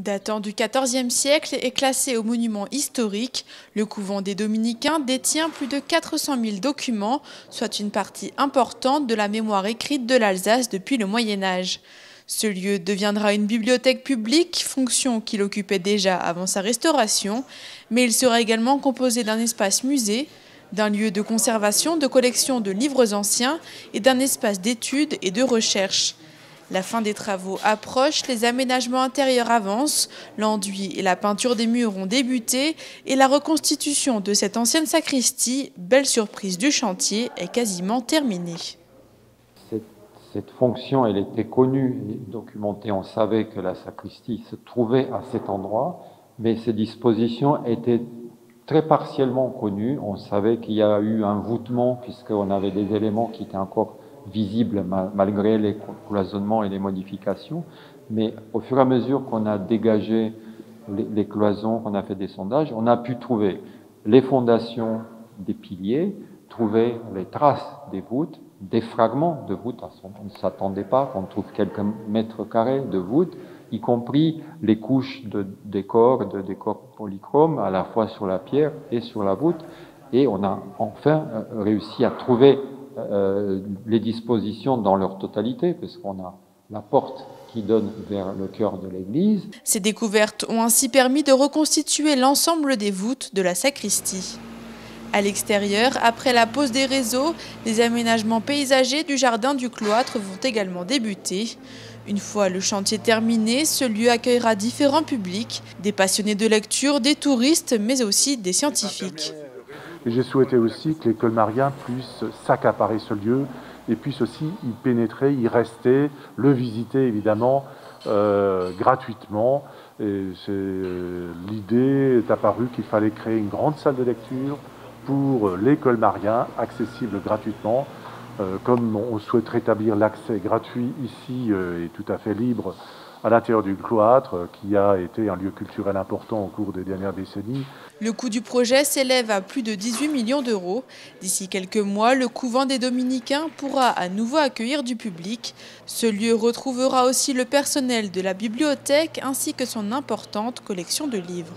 Datant du XIVe siècle et classé au monument historique, le couvent des Dominicains détient plus de 400 000 documents, soit une partie importante de la mémoire écrite de l'Alsace depuis le Moyen Âge. Ce lieu deviendra une bibliothèque publique, fonction qu'il occupait déjà avant sa restauration, mais il sera également composé d'un espace musée, d'un lieu de conservation de collections de livres anciens et d'un espace d'études et de recherche. La fin des travaux approche, les aménagements intérieurs avancent, l'enduit et la peinture des murs ont débuté et la reconstitution de cette ancienne sacristie, belle surprise du chantier, est quasiment terminée. Cette, fonction, elle était connue documentée. On savait que la sacristie se trouvait à cet endroit, mais ces dispositions étaient très partiellement connues. On savait qu'il y a eu un voûtement puisqu'on avait des éléments qui étaient encore visible malgré les cloisonnements et les modifications. Mais au fur et à mesure qu'on a dégagé les, cloisons, qu'on a fait des sondages, on a pu trouver les fondations des piliers, trouver les traces des voûtes, des fragments de voûtes. On ne s'attendait pas qu'on trouve quelques mètres carrés de voûtes, y compris les couches de décor, de décor polychrome, à la fois sur la pierre et sur la voûte. Et on a enfin euh, réussi à trouver euh, les dispositions dans leur totalité, parce qu'on a la porte qui donne vers le cœur de l'église. Ces découvertes ont ainsi permis de reconstituer l'ensemble des voûtes de la sacristie. À l'extérieur, après la pose des réseaux, les aménagements paysagers du jardin du cloître vont également débuter. Une fois le chantier terminé, ce lieu accueillera différents publics, des passionnés de lecture, des touristes, mais aussi des scientifiques. Et j'ai souhaité aussi que les colmariens puissent s'accaparer ce lieu et puissent aussi y pénétrer, y rester, le visiter évidemment euh, gratuitement. Et euh, l'idée est apparue qu'il fallait créer une grande salle de lecture pour les colmariens, accessible gratuitement. Euh, comme on souhaite rétablir l'accès gratuit ici et tout à fait libre à l'intérieur du cloître, qui a été un lieu culturel important au cours des dernières décennies. Le coût du projet s'élève à plus de 18 millions d'euros. D'ici quelques mois, le couvent des Dominicains pourra à nouveau accueillir du public. Ce lieu retrouvera aussi le personnel de la bibliothèque ainsi que son importante collection de livres.